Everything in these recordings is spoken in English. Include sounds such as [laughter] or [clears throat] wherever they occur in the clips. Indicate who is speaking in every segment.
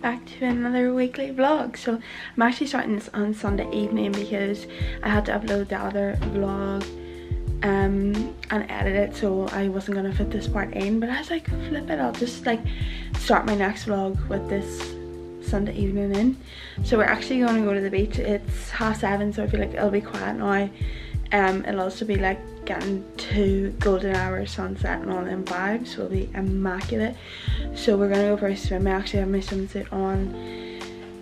Speaker 1: back to another weekly vlog. So I'm actually starting this on Sunday evening because I had to upload the other vlog um, and edit it so I wasn't gonna fit this part in but I was like flip it I'll just like start my next vlog with this Sunday evening in. So we're actually going to go to the beach. It's half seven so I feel like it'll be quiet now. Um, it'll also be like getting to golden hour sunset and all them vibes will be immaculate so we're gonna go for a swim I actually have my swimsuit on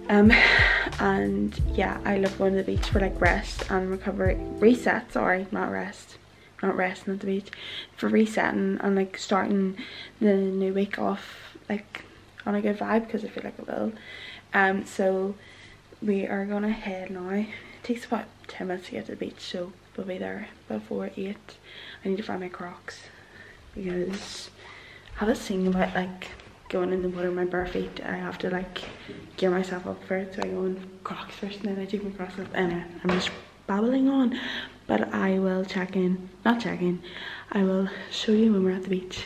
Speaker 1: um [sighs] and yeah I love going to the beach for like rest and recovery reset sorry not rest not resting at the beach for resetting and like starting the new week off like on a good vibe because I feel like it will. Um so we are gonna head now. It takes about 10 minutes to get to the beach so we'll be there before 8 I need to find my crocs because I have a thing about like going in the water with my bare feet. I have to like gear myself up for it so I go in crocs first and then I take my crocs off. Anyway I'm just babbling on but I will check in not check in I will show you when we're at the beach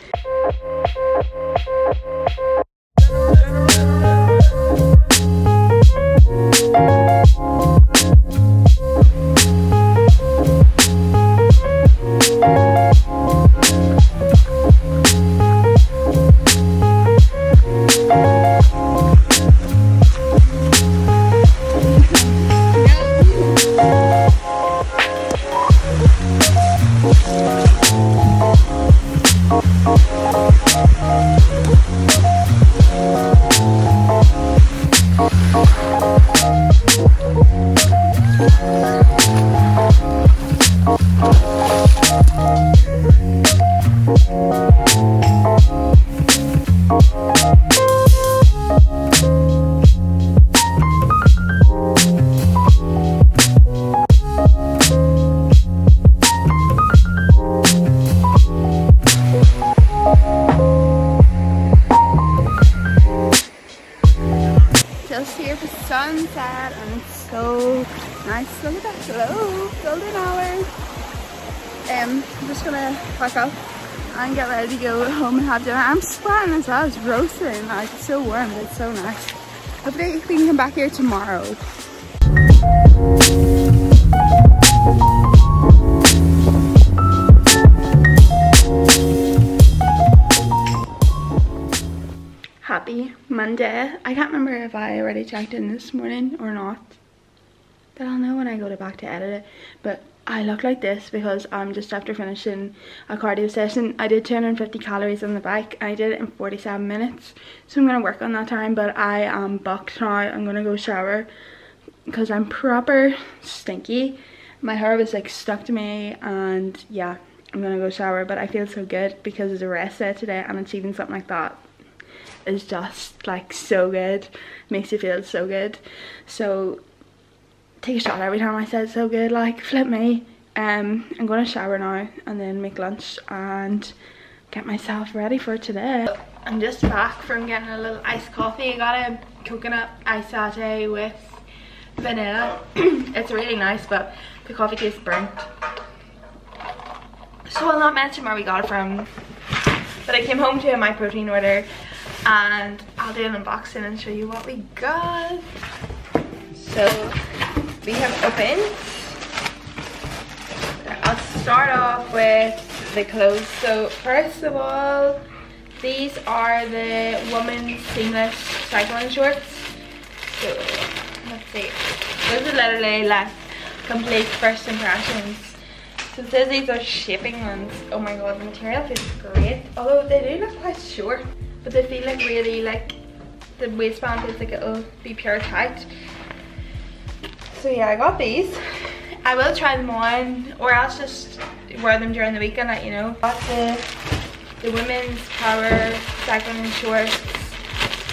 Speaker 1: gonna pack up and get ready to go home and have dinner. I'm sweating as well, it's roasting, like it's so warm, but it's so nice. Hopefully we can come back here tomorrow. Happy Monday. I can't remember if I already checked in this morning or not. But I'll know when I go to back to edit it. But I look like this because I'm just after finishing a cardio session. I did 250 calories on the bike. I did it in 47 minutes. So I'm going to work on that time. But I am bucked now. I'm going to go shower because I'm proper stinky. My hair was like stuck to me and yeah, I'm going to go shower. But I feel so good because it's a rest day today and achieving something like that is just like so good makes you feel so good so take a shot every time I said so good like flip me. Um I'm gonna shower now and then make lunch and get myself ready for today. I'm just back from getting a little iced coffee. I got a coconut ice latte with vanilla. [clears throat] It's really nice but the coffee tastes burnt. So I'll not mention where we got it from but I came home to my protein order and I'll do an unboxing and show you what we got. So we have opened. I'll start off with the clothes. So first of all, these are the women's seamless cycling shorts. So let's see. This is literally like complete first impressions. So it says these are shipping ones. Oh my god, the material feels great. Although they do look quite short but they feel like really like the waistband feels like it'll be pure tight so yeah I got these I will try them on or else just wear them during the week and let you know got the the women's power cycling shorts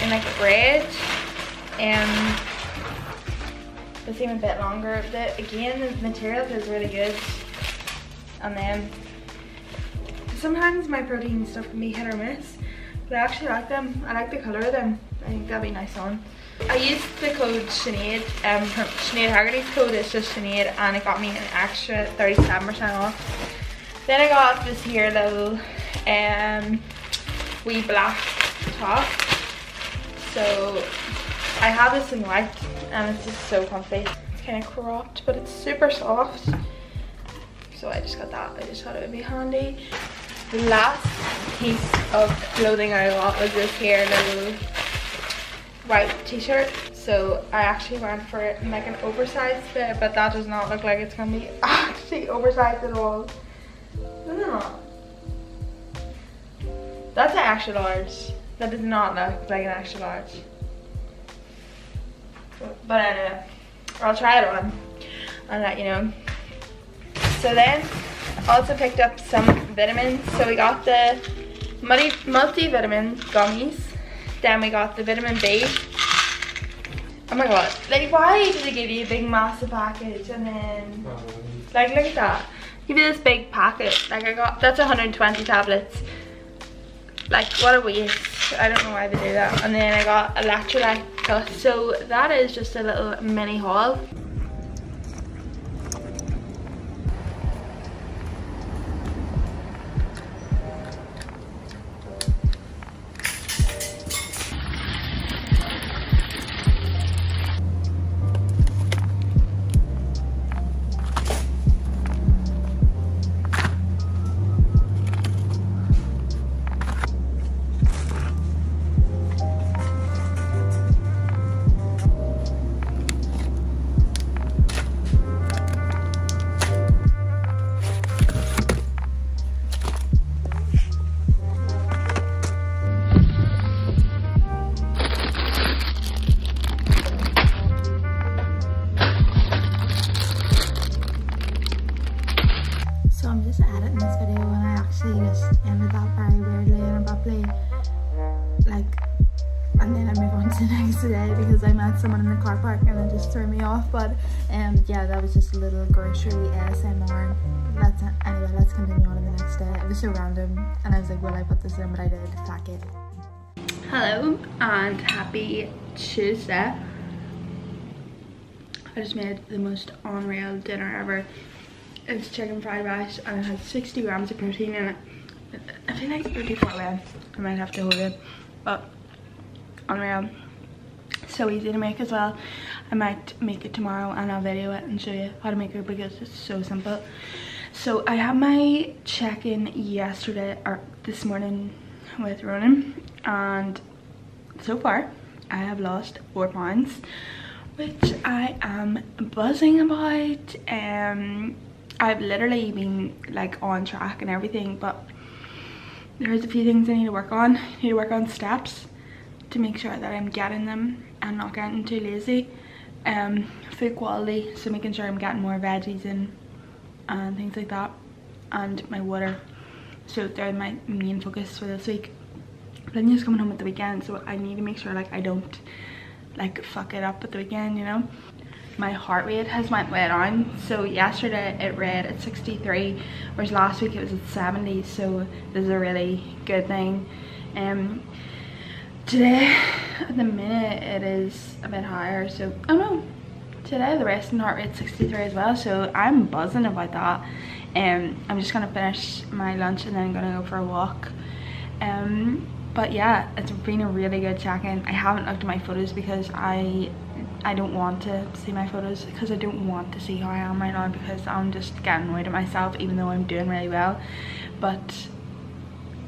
Speaker 1: in like a red and they seem a bit longer again the material feels really good and then sometimes my protein stuff can be hit or miss But I actually like them. I like the colour of them. I think that'd be nice on. I used the code Sinead, um, from Sinead Haggerty's code, it's just Sinead, and it got me an extra 37% off. Then I got this here little um, wee black top. So I have this in white and it's just so comfy. It's kind of cropped, but it's super soft. So I just got that. I just thought it would be handy. The last piece of clothing I got was this here little white t-shirt so I actually went for it in like an oversized fit but that does not look like it's gonna be [laughs] actually oversized at all. No that's an extra large. That does not look like an extra large. But anyway I'll try it on. And let you know. So then also picked up some vitamins. So we got the multi multivitamin gummies then we got the vitamin B. Oh my god. Like why did they give you a big massive package and then like look at that. Give you this big packet. Like I got that's 120 tablets. Like what a waste. I don't know why they do that. And then I got electrolyte. So that is just a little mini haul. Someone in the car park and it just threw me off but um yeah that was just a little grocery ASMR let's anyway let's continue on in the next day. It was so random and I was like will I put this in but I did. Fuck it. Hello and happy Tuesday. I just made the most unreal dinner ever. It's chicken fried rice and it has 60 grams of protein in it. I feel like it would be I might have to hold it but unreal so easy to make as well. I might make it tomorrow and i'll video it and show you how to make it because it's so simple. So i had my check-in yesterday or this morning with ronan and so far i have lost four pounds which i am buzzing about. Um i've literally been like on track and everything but there's a few things i need to work on. I need to work on steps to make sure that i'm getting them and not getting too lazy. Um, food quality, so making sure I'm getting more veggies in and things like that. And my water. So they're my main focus for this week. Just coming home at the weekend, so I need to make sure like I don't like fuck it up at the weekend, you know. My heart rate has went way down. So yesterday it read at 63, whereas last week it was at 70. So this is a really good thing. Um, today at the minute it is a bit higher so oh no today the resting heart rate 63 as well so i'm buzzing about that. And um, i'm just gonna finish my lunch and then i'm gonna go for a walk. Um but yeah it's been a really good check-in. I haven't looked at my photos because i i don't want to see my photos because i don't want to see how i am right now because i'm just getting annoyed at myself even though i'm doing really well. But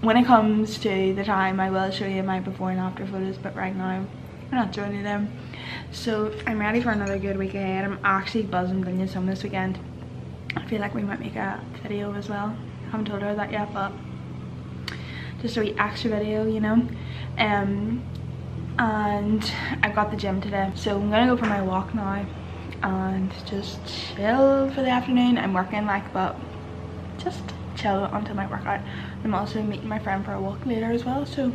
Speaker 1: when it comes to the time I will show you my before and after photos but right now I'm not showing them. So I'm ready for another good week ahead. I'm actually buzzing bringing some this weekend. I feel like we might make a video as well. Haven't told her that yet but just a wee extra video you know? Um and I got the gym today. So I'm gonna go for my walk now and just chill for the afternoon. I'm working like but just chill until my workout. I'm also meeting my friend for a walk later as well, so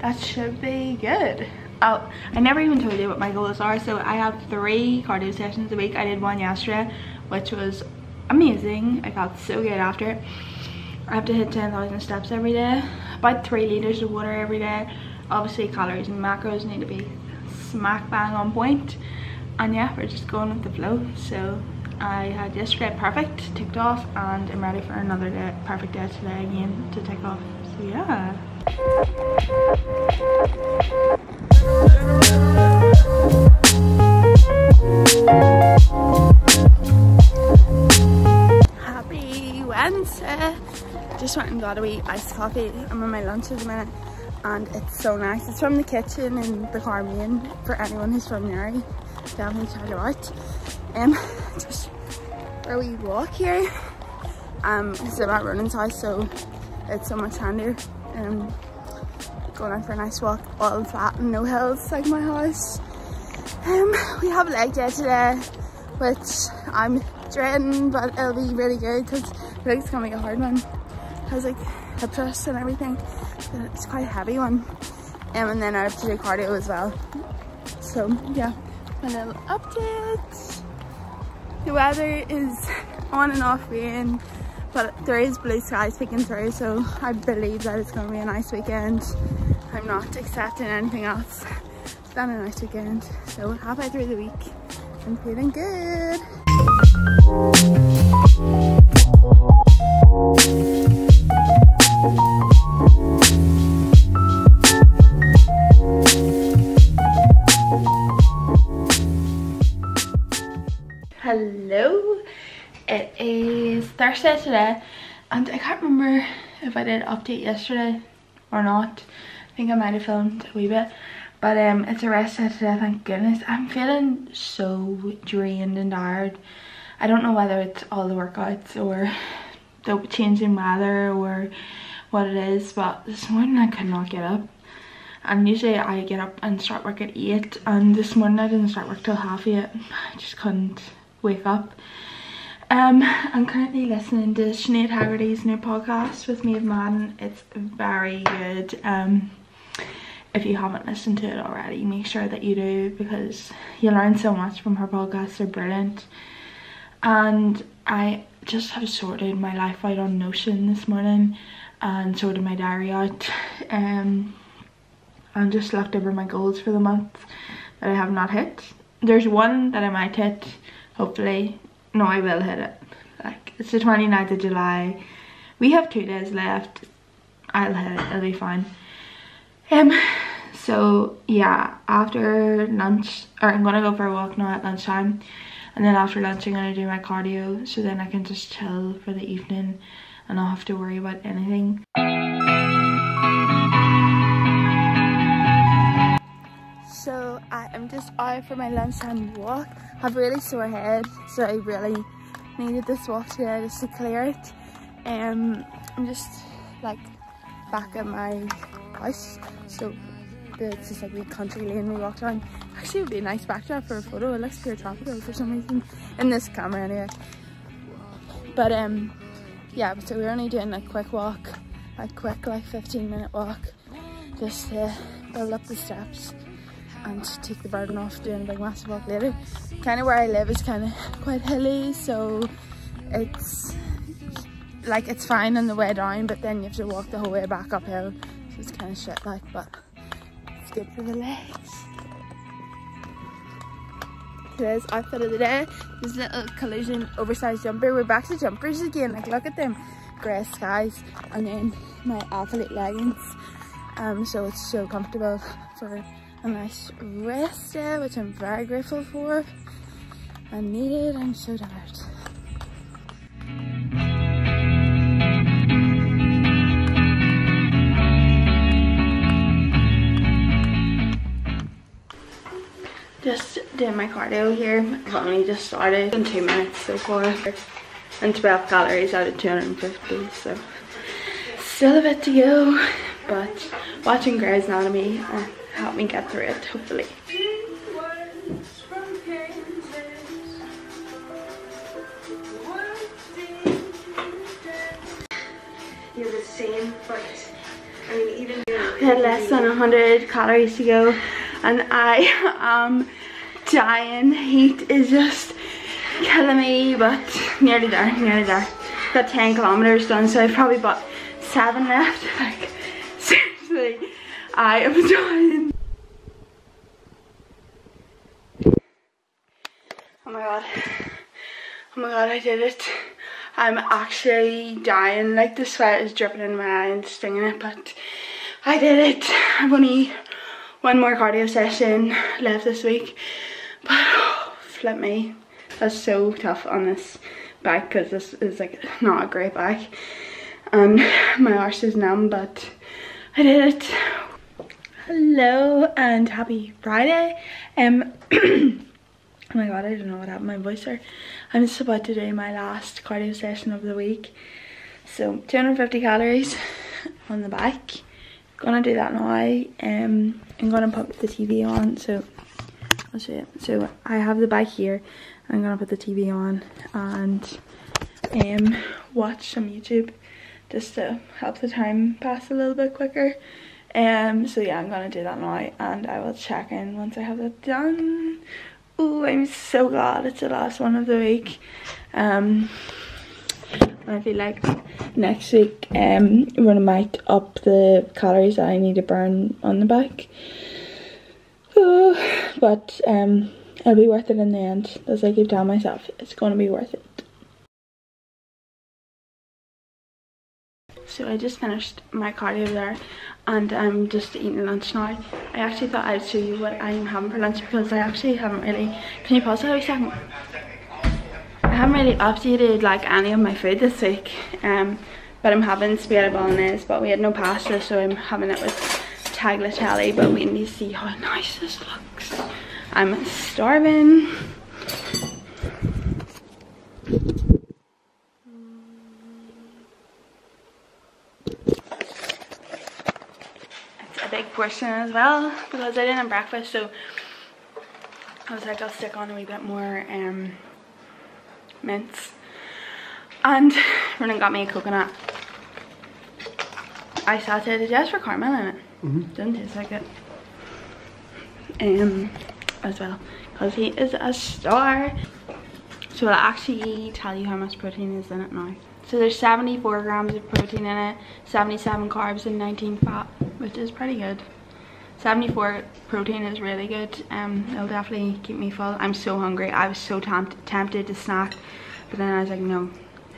Speaker 1: that should be good. Oh, I never even told you what my goals are. So I have three cardio sessions a week. I did one yesterday, which was amazing. I felt so good after it. I have to hit 10,000 steps every day, about three litres of water every day. Obviously calories and macros need to be smack bang on point. And yeah, we're just going with the flow. So I had yesterday perfect, ticked off, and I'm ready for another day, perfect day today again to tick off. So yeah. Happy Wednesday! Just went and got a wee iced coffee. I'm on my lunch at the minute and it's so nice. It's from the kitchen in the Carmine for anyone who's from Newry. Definitely check it out. Um, [laughs] just we walk here. Um, is about Ronan's house, so it's so much handier. Um, going out for a nice walk, all flat and no hills like my house. Um, we have a leg day today, which I'm dreading, but it'll be really good because think it's gonna be a hard one. Has like hip thrust and everything. It's quite a heavy one. Um, and then I have to do cardio as well. So yeah, a little update. The weather is on and off rain, but there is blue skies peeking through, so I believe that it's going to be a nice weekend. I'm not accepting anything else. It's been a nice weekend, so halfway through the week, I'm feeling good. It is Thursday today and I can't remember if I did update yesterday or not. I think I might have filmed a wee bit but um, it's a rest day today thank goodness. I'm feeling so drained and tired. I don't know whether it's all the workouts or the changing weather or what it is but this morning I could not get up and usually I get up and start work at 8 and this morning I didn't start work till half 8 I just couldn't wake up um I'm currently listening to Sinead Haggerty's new podcast with me of Man it's very good um if you haven't listened to it already make sure that you do because you learn so much from her podcasts they're brilliant and I just have sorted my life out on Notion this morning and sorted my diary out um and just looked over my goals for the month that I have not hit. There's one that I might hit, hopefully. No, I will hit it. Like, it's the 29th of July. We have two days left. I'll hit it, it'll be fine. Um, so yeah, after lunch, or I'm gonna go for a walk now at lunchtime. And then after lunch, I'm gonna do my cardio, so then I can just chill for the evening and not have to worry about anything. So I am just out for my lunchtime walk. I have really sore head, so I really needed this walk today just to clear it. Um, I'm just like back at my house, so it's just like the country lane we walked around. Actually, it would be a nice backdrop for a photo. It looks pure tropical for some reason in this camera anyway. But um, yeah. So we're only doing a quick walk, a quick like 15 minute walk, just to build up the steps and take the burden off doing a big massive walk later. Kind of where I live is kind of quite hilly, so it's like it's fine on the way down, but then you have to walk the whole way back uphill, so it's kind of shit like, but it's good for the legs. Today's outfit of the day is little Collusion oversized jumper. We're back to jumpers again, like look at them grey skies, and then my athlete leggings. Um, so it's so comfortable for a nice rest day, which I'm very grateful for. I need it, I'm so tired. Just did my cardio here. I've only just started in two minutes so far. And 12 calories out of 250, so still a bit to go. But watching Grey's Anatomy uh, help me get through it, hopefully.
Speaker 2: You're the same, but I mean, even [sighs]
Speaker 1: We had less than 100 calories to go and I am [laughs] um, dying. Heat is just killing me, but nearly there, nearly there. Got 10 kilometers done, so I've probably got seven left. [laughs] Like, I am [laughs] dying. Oh my god. Oh my god, I did it. I'm actually dying. Like the sweat is dripping in my eye and stinging it, but I did it. I've only one more cardio session left this week. But [sighs] oh, flip me. That's so tough on this back because this is like not a great back. And [sighs] my arse is numb, but I did it. Hello and happy Friday. Um [clears throat] Oh my god, I don't know what happened my voice there. I'm just about to do my last cardio session of the week. So 250 calories [laughs] on the back. Gonna do that now. Um, I'm gonna put the TV on. So I'll show you. So I have the bike here. I'm gonna put the TV on and um watch some YouTube just to help the time pass a little bit quicker. Um, so yeah, I'm gonna do that now and I will check in once I have that done. Oh, I'm so glad it's the last one of the week. Um, I feel like next week um gonna might up the calories that I need to burn on the back. Oh, but um it'll be worth it in the end. As I keep telling myself, it's gonna be worth it. So I just finished my cardio there and I'm just eating lunch now. I actually thought I'd show you what I'm having for lunch because I actually haven't really, can you pause it a second? I haven't really updated like any of my food this week um, but I'm having spaghetti bolognese but we had no pasta so I'm having it with tagliatelle but we need to see how nice this looks. I'm starving. big portion as well because I didn't have breakfast so I was like I'll stick on a wee bit more um, mince. And [laughs] Ronan got me a coconut. I sauteed it just for caramel in it. Mm -hmm. doesn't taste like it. Um as well because he is a star. So I'll actually tell you how much protein is in it now so there's 74 grams of protein in it, 77 carbs and 19 fat, which is pretty good. 74 protein is really good. Um, it'll definitely keep me full. I'm so hungry. I was so tempt tempted to snack, but then I was like, no,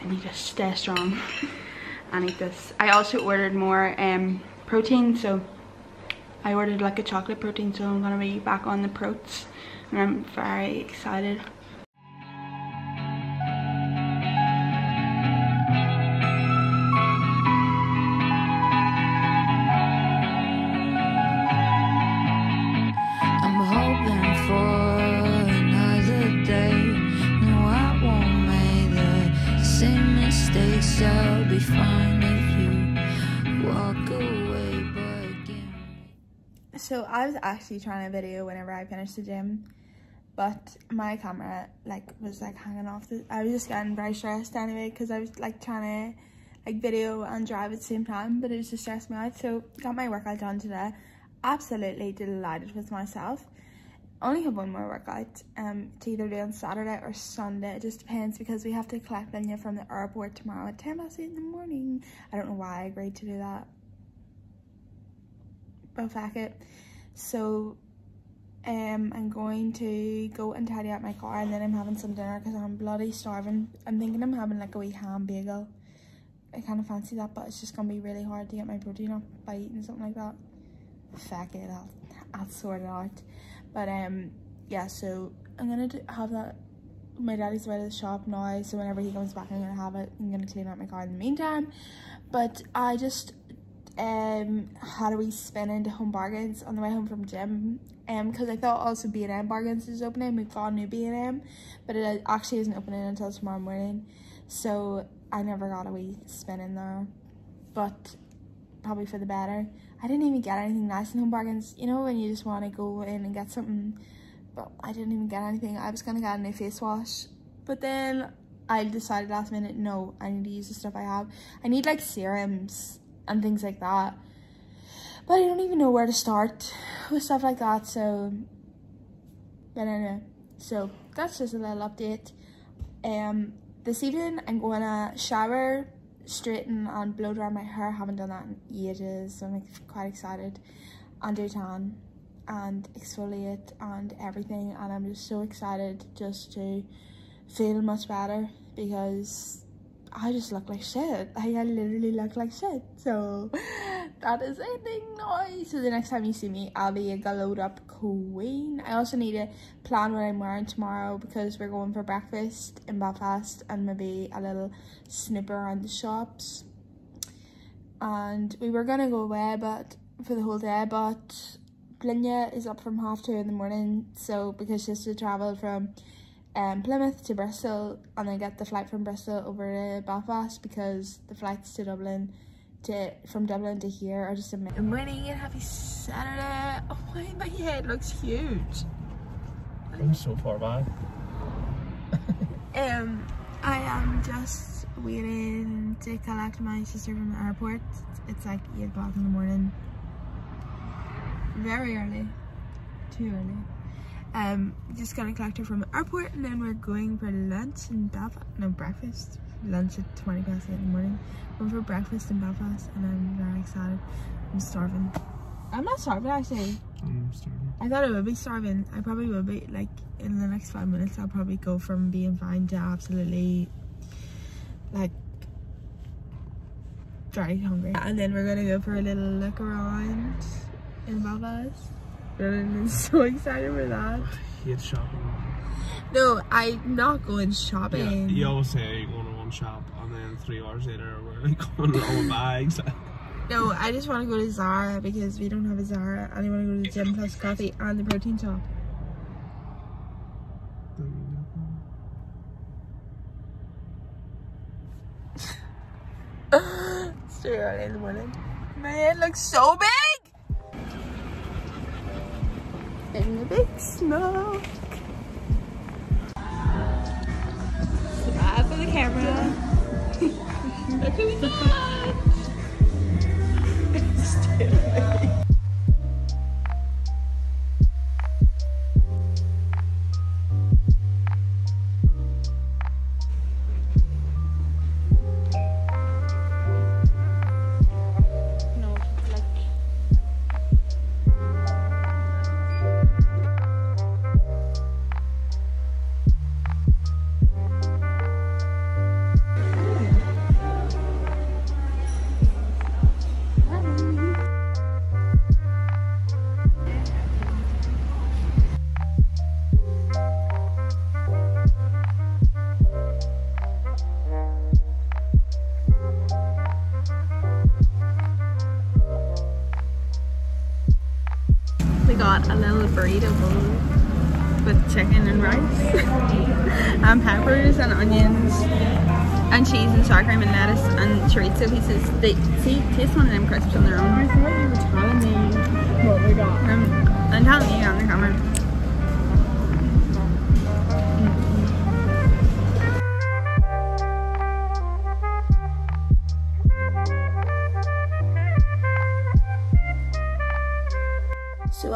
Speaker 1: I need to stay strong. [laughs] I need this. I also ordered more um, protein, so I ordered like a chocolate protein, so I'm gonna be back on the protes, and I'm very excited. So I was actually trying to video whenever I finished the gym but my camera like was like hanging off the I was just getting very stressed anyway because I was like trying to like video and drive at the same time but it was just stressed me out so got my workout done today. Absolutely delighted with myself only have one more workout um to either do on Saturday or Sunday. It just depends because we have to collect Linya from the airport tomorrow at 10 past 8 in the morning. I don't know why I agreed to do that. But fuck it. So um i'm going to go and tidy up my car and then i'm having some dinner because i'm bloody starving. I'm thinking i'm having like a wee ham bagel. I kind of fancy that but it's just gonna be really hard to get my protein up by eating something like that. Fuck it i'll i'll sort it out but um yeah so i'm gonna have that my daddy's away to the shop now so whenever he comes back i'm gonna have it i'm gonna clean out my car in the meantime. But i just um had a wee spin into home bargains on the way home from gym um because i thought also b&m bargains is opening we've got a new b&m but it actually isn't opening until tomorrow morning. So i never got a wee spin in there but probably for the better i didn't even get anything nice in home bargains you know when you just want to go in and get something? But i didn't even get anything. I was gonna get a new face wash. But then i decided last minute no i need to use the stuff i have. I need like serums and things like that. But I don't even know where to start with stuff like that, so but anyway, so that's just a little update. Um this evening I'm gonna shower, straighten and blow dry my hair. I haven't done that in ages, so I'm quite excited. and do tan and exfoliate and everything and I'm just so excited just to feel much better because I just look like shit. I, I literally look like shit. So [laughs] that is ending now. So the next time you see me, I'll be a glowed up queen. I also need to plan what I'm wearing tomorrow because we're going for breakfast in Belfast and maybe a little snip around the shops. And we were gonna go away but for the whole day but Blynya is up from half two in the morning so because she has to travel from um, Plymouth to Bristol and then get the flight from Bristol over to Belfast because the flights to Dublin to from Dublin to here are just amazing. Good morning and happy Saturday. Oh my, my head looks huge.
Speaker 3: I'm so far back. [laughs]
Speaker 1: um, I am just waiting to collect my sister from the airport. It's like 8 o'clock in the morning. Very early. Too early. Um, just gonna collect her from the airport and then we're going for lunch in Belfast. No, breakfast. Lunch at 20 past 8 in the morning. Going for breakfast in Belfast and I'm very excited. I'm starving. I'm not starving actually.
Speaker 3: I'm starving.
Speaker 1: I thought I would be starving. I probably will be. Like, in the next five minutes, I'll probably go from being fine to absolutely, like, very hungry. And then we're gonna go for a little look around in Belfast. And I'm [laughs] so excited for that.
Speaker 3: I hate shopping.
Speaker 1: No, I'm not going
Speaker 3: Yeah,
Speaker 1: shopping.
Speaker 3: you always say you're going to one shop three hours later we're [laughs] like going with bags.
Speaker 1: No, I just want to go to Zara because we don't have a Zara. And I want to go to the Gym Plus Coffee and the protein shop. [laughs] it's too early in the morning. My head looks so big! In the big smoke. Smile for the camera. Look who [laughs] [laughs] got a little burrito bowl with chicken and rice [laughs] and peppers and onions and cheese and sour cream and lettuce and chorizo pieces. They see taste one of them crisps on their own.
Speaker 4: I thought you were telling me what we got.
Speaker 1: Um, I'm telling you on the camera.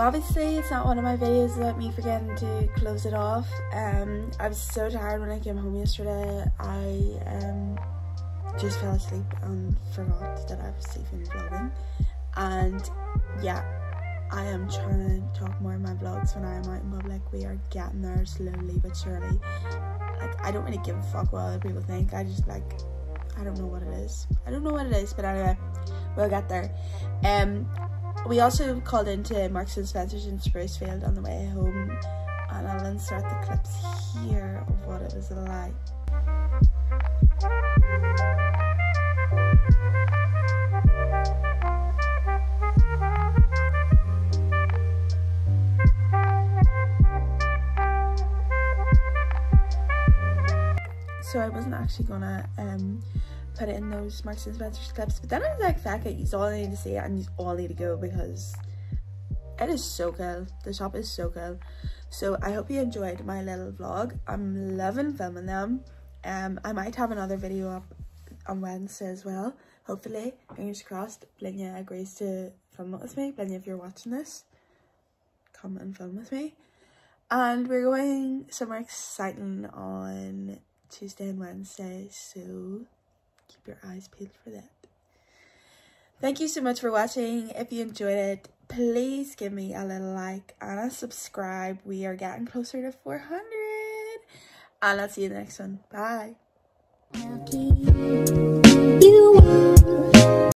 Speaker 1: Obviously it's not one of my videos about me forgetting to close it off. Um, I was so tired when I came home yesterday. I um, just fell asleep and forgot that I was even vlogging. And yeah, I am trying to talk more in my vlogs when I am out in public. We are getting there slowly but surely. Like I don't really give a fuck what other people think. I just like I don't know what it is. I don't know what it is, but anyway, we'll get there. Um we also called into Marks and Spencer's in Sprucefield on the way home and I'll insert the clips here of what it was like. So I wasn't actually gonna um put it in those Marks and Spencer's clips, but then I was like, fuck it, you all I need to see and you all need to go because it is so cool. The shop is so cool. So I hope you enjoyed my little vlog. I'm loving filming them. Um, I might have another video up on Wednesday as well. Hopefully, fingers crossed. Blynya agrees to film it with me. Blynya, if you're watching this, come and film with me. And we're going somewhere exciting on Tuesday and Wednesday, so keep your eyes peeled for that. Thank you so much for watching. If you enjoyed it, please give me a little like and a subscribe. We are getting closer to 400. And I'll see you in the next one. Bye.